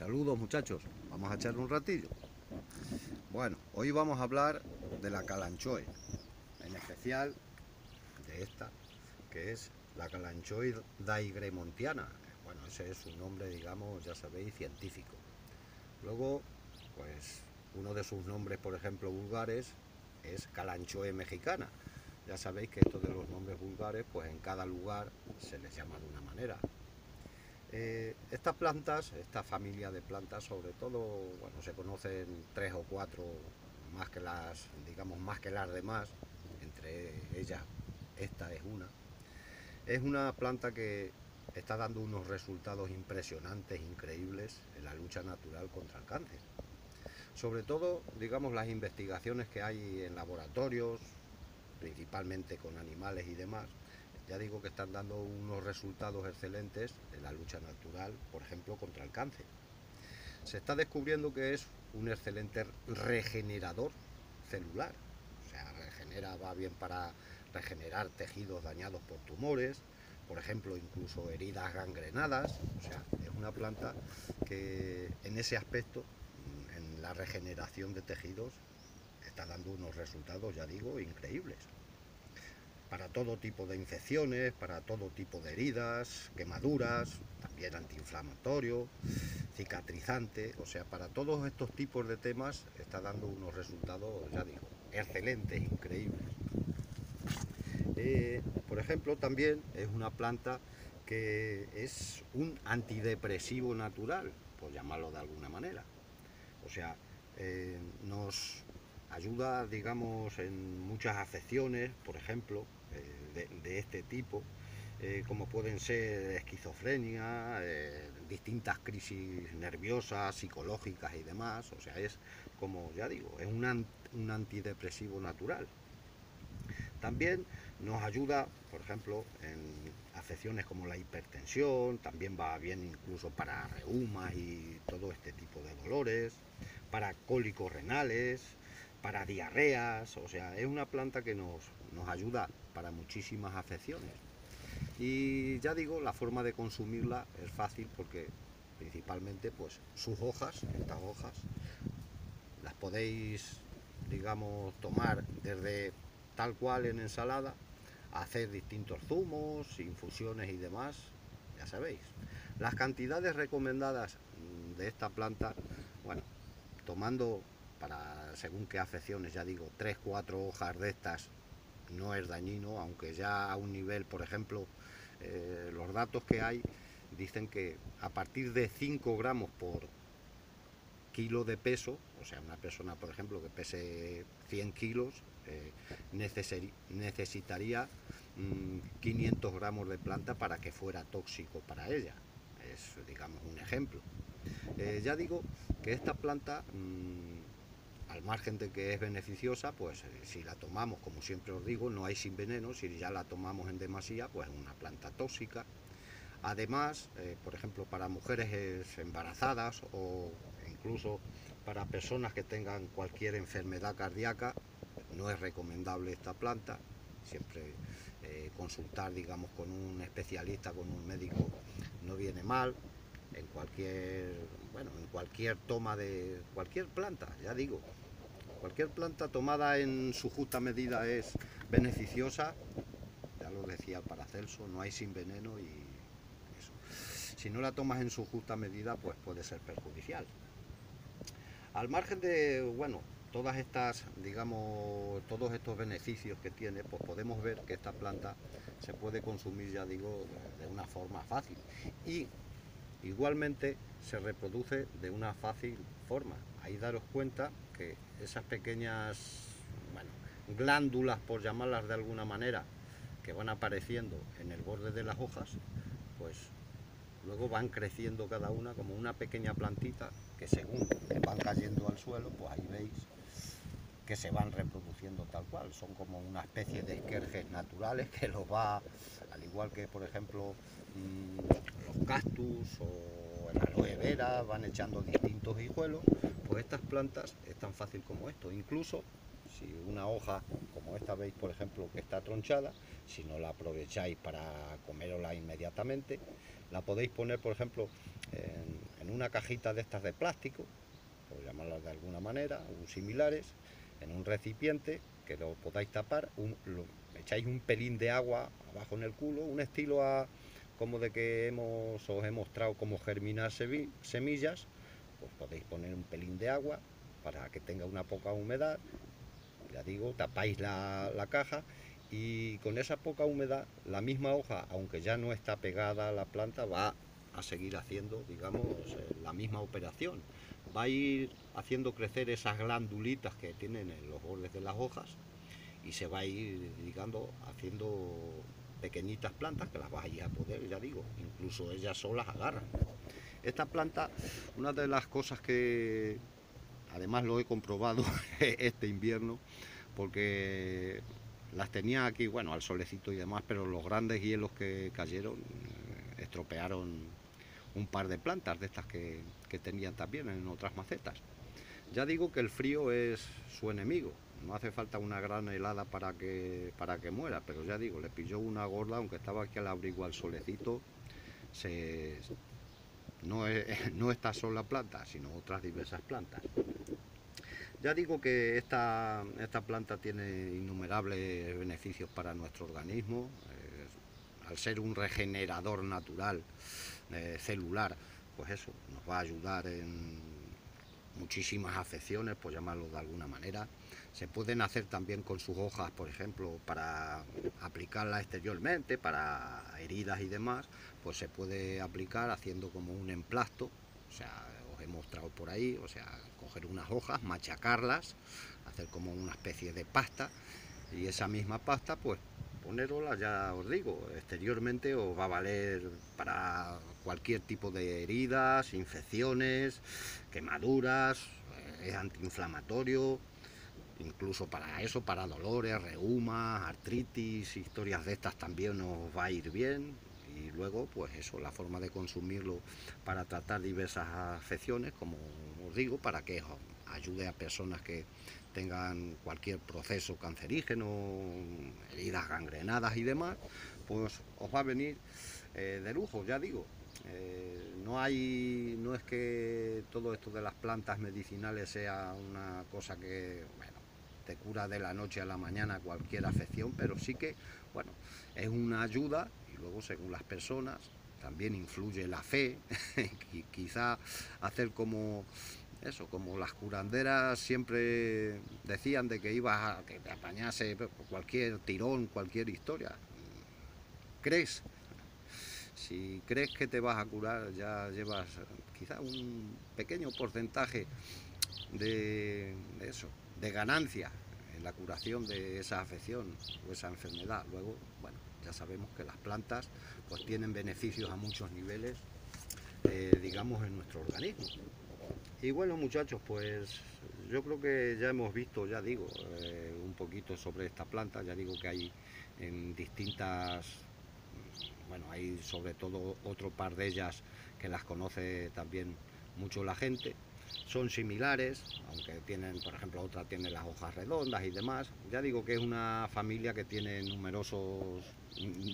Saludos muchachos, vamos a echar un ratillo. Bueno, hoy vamos a hablar de la calanchoe, en especial de esta, que es la calanchoe daigremontiana. Bueno, ese es su nombre, digamos, ya sabéis, científico. Luego, pues, uno de sus nombres, por ejemplo, vulgares, es calanchoe mexicana. Ya sabéis que estos de los nombres vulgares, pues en cada lugar se les llama de una manera. Eh, estas plantas, esta familia de plantas, sobre todo, bueno, se conocen tres o cuatro más que las, digamos, más que las demás, entre ellas esta es una. Es una planta que está dando unos resultados impresionantes, increíbles en la lucha natural contra el cáncer. Sobre todo, digamos, las investigaciones que hay en laboratorios, principalmente con animales y demás, ya digo que están dando unos resultados excelentes en la lucha natural, por ejemplo, contra el cáncer. Se está descubriendo que es un excelente regenerador celular, o sea, regenera, va bien para regenerar tejidos dañados por tumores, por ejemplo, incluso heridas gangrenadas, o sea, es una planta que en ese aspecto, en la regeneración de tejidos, está dando unos resultados, ya digo, increíbles para todo tipo de infecciones, para todo tipo de heridas, quemaduras, también antiinflamatorio, cicatrizante, o sea, para todos estos tipos de temas está dando unos resultados, ya digo, excelentes, increíbles. Eh, por ejemplo, también es una planta que es un antidepresivo natural, por llamarlo de alguna manera. O sea, eh, nos ayuda, digamos, en muchas afecciones, por ejemplo, eh, de, este tipo, eh, como pueden ser esquizofrenia, eh, distintas crisis nerviosas, psicológicas y demás. O sea, es como ya digo, es un, un antidepresivo natural. También nos ayuda, por ejemplo, en afecciones como la hipertensión, también va bien incluso para reumas y todo este tipo de dolores, para cólicos renales, para diarreas, o sea, es una planta que nos, nos ayuda para muchísimas afecciones. Y ya digo, la forma de consumirla es fácil porque principalmente pues sus hojas, estas hojas, las podéis, digamos, tomar desde tal cual en ensalada, hacer distintos zumos, infusiones y demás, ya sabéis. Las cantidades recomendadas de esta planta, bueno, tomando para según qué afecciones, ya digo, 3-4 hojas de estas no es dañino, aunque ya a un nivel, por ejemplo, eh, los datos que hay dicen que a partir de 5 gramos por kilo de peso, o sea, una persona, por ejemplo, que pese 100 kilos, eh, necesitaría 500 mm, gramos de planta para que fuera tóxico para ella. Es, digamos, un ejemplo. Eh, ya digo que esta planta... Mm, al margen de que es beneficiosa, pues eh, si la tomamos, como siempre os digo, no hay sin veneno, si ya la tomamos en demasía, pues es una planta tóxica. Además, eh, por ejemplo, para mujeres embarazadas o incluso para personas que tengan cualquier enfermedad cardíaca, no es recomendable esta planta. Siempre eh, consultar, digamos, con un especialista, con un médico, no viene mal. En cualquier, bueno, en cualquier toma de cualquier planta, ya digo, Cualquier planta tomada en su justa medida es beneficiosa, ya lo decía el Paracelso, no hay sin veneno y eso. Si no la tomas en su justa medida, pues puede ser perjudicial. Al margen de, bueno, todas estas, digamos, todos estos beneficios que tiene, pues podemos ver que esta planta se puede consumir, ya digo, de una forma fácil. Y igualmente se reproduce de una fácil forma. Ahí daros cuenta que esas pequeñas glándulas, por llamarlas de alguna manera, que van apareciendo en el borde de las hojas, pues luego van creciendo cada una como una pequeña plantita que según van cayendo al suelo, pues ahí veis que se van reproduciendo tal cual. Son como una especie de esquerjes naturales que los va, al igual que por ejemplo mm, los cactus o el aloe vera, van echando distintos hijuelos, pues estas plantas es tan fácil como esto. Incluso si una hoja como esta veis, por ejemplo, que está tronchada, si no la aprovecháis para comerla inmediatamente, la podéis poner, por ejemplo, en, una cajita de estas de plástico, por llamarlas de alguna manera, o similares, en un recipiente que lo podáis tapar, echáis un pelín de agua abajo en el culo, un estilo a, como de que hemos, os he mostrado cómo germinar semillas, pues podéis poner un pelín de agua para que tenga una poca humedad, ya digo, tapáis la, la caja y con esa poca humedad, la misma hoja, aunque ya no está pegada a la planta, va a seguir haciendo, digamos, eh, la misma operación. Va a ir haciendo crecer esas glandulitas que tienen en los bordes de las hojas y se va a ir, haciendo pequeñitas plantas que las vais a poder, ya digo, incluso ellas solas agarran. Esta planta, una de las cosas que además lo he comprobado este invierno, porque las tenía aquí, bueno, al solecito y demás, pero los grandes hielos que cayeron eh, estropearon un par de plantas de estas que, que tenían también en otras macetas. Ya digo que el frío es su enemigo, no hace falta una gran helada para que, para que muera, pero ya digo, le pilló una gorda, aunque estaba aquí al abrigo al solecito, no, no esta sola planta, sino otras diversas plantas. Ya digo que esta, esta planta tiene innumerables beneficios para nuestro organismo, eh, al ser un regenerador natural eh, celular, pues eso, nos va a ayudar en muchísimas afecciones, por llamarlo de alguna manera. Se pueden hacer también con sus hojas, por ejemplo, para aplicarla exteriormente, para heridas y demás, pues se puede aplicar haciendo como un emplasto, o sea, os he mostrado por ahí, o sea, coger unas hojas, machacarlas, hacer como una especie de pasta y esa misma pasta pues ponerla, ya os digo, exteriormente os va a valer para cualquier tipo de heridas, infecciones, quemaduras, eh, es antiinflamatorio, incluso para eso, para dolores, reumas, artritis, historias de estas también nos va a ir bien, y luego pues eso, la forma de consumirlo para tratar diversas afecciones, como os digo, para que ayude a personas que tengan cualquier proceso cancerígeno, heridas gangrenadas y demás, pues os va a venir eh, de lujo, ya digo. Eh, no hay, no es que todo esto de las plantas medicinales sea una cosa que, te cura de la noche a la mañana cualquier afección, pero sí que, bueno, es una ayuda luego según las personas también influye la fe, y quizá hacer como eso, como las curanderas siempre decían de que ibas a que te apañase cualquier tirón, cualquier historia. ¿Crees? Si crees que te vas a curar, ya llevas quizá un pequeño porcentaje de, eso, de ganancia en la curación de esa afección o esa enfermedad. Luego, bueno, ya sabemos que las plantas pues tienen beneficios a muchos niveles, eh, digamos, en nuestro organismo. Y bueno, muchachos, pues yo creo que ya hemos visto, ya digo, eh, un poquito sobre esta planta, ya digo que hay en distintas, bueno, hay sobre todo otro par de ellas que las conoce también mucho la gente, son similares, aunque tienen, por ejemplo, otra tiene las hojas redondas y demás. Ya digo que es una familia que tiene numerosos,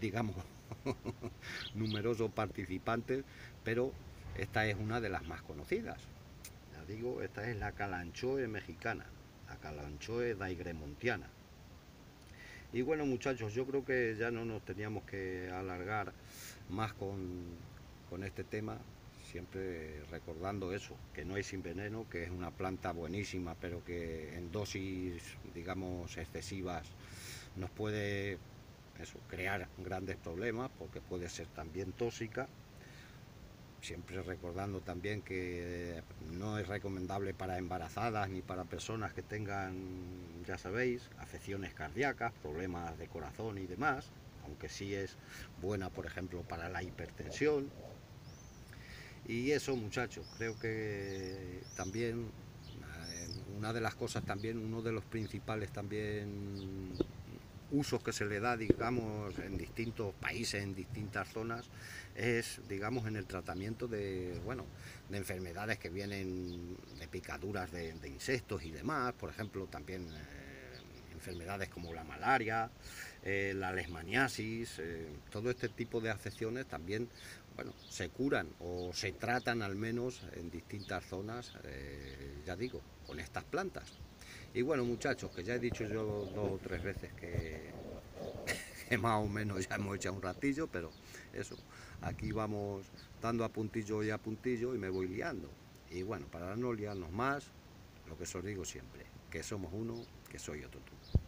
digamos, numerosos participantes, pero esta es una de las más conocidas. Digo, esta es la calanchoe mexicana, la calanchoe daigremontiana. Y bueno, muchachos, yo creo que ya no nos teníamos que alargar más con, con este tema siempre recordando eso, que no es sin veneno, que es una planta buenísima, pero que en dosis, digamos, excesivas nos puede eso, crear grandes problemas, porque puede ser también tóxica. Siempre recordando también que no es recomendable para embarazadas ni para personas que tengan, ya sabéis, afecciones cardíacas, problemas de corazón y demás, aunque sí es buena, por ejemplo, para la hipertensión, y eso, muchachos, creo que también eh, una de las cosas también, uno de los principales también usos que se le da, digamos, en distintos países, en distintas zonas, es, digamos, en el tratamiento de, bueno, de enfermedades que vienen de picaduras de, insectos y demás, por ejemplo, también eh, enfermedades como la malaria, eh, la lesmaniasis, eh, todo este tipo de afecciones también bueno, se curan o se tratan al menos en distintas zonas, ya digo, con estas plantas. Y bueno muchachos, que ya he dicho yo dos o tres veces que, más o menos ya hemos echado un ratillo, pero eso, aquí vamos dando a puntillo y a puntillo y me voy liando. Y bueno, para no liarnos más, lo que os digo siempre, que somos uno, que soy otro tú.